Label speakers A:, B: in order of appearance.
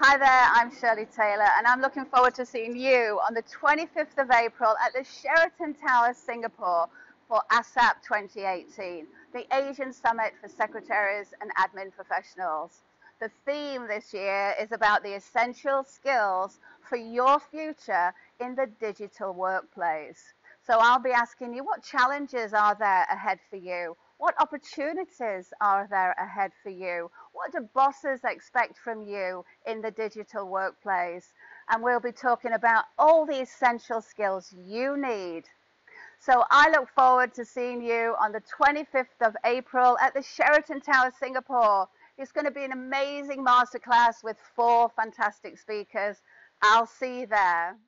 A: Hi there, I'm Shirley Taylor, and I'm looking forward to seeing you on the 25th of April at the Sheraton Tower, Singapore for ASSAP 2018, the Asian Summit for Secretaries and Admin Professionals. The theme this year is about the essential skills for your future in the digital workplace. So I'll be asking you what challenges are there ahead for you? What opportunities are there ahead for you? What do bosses expect from you in the digital workplace? And we'll be talking about all the essential skills you need. So I look forward to seeing you on the 25th of April at the Sheraton Tower, Singapore. It's going to be an amazing masterclass with four fantastic speakers. I'll see you there.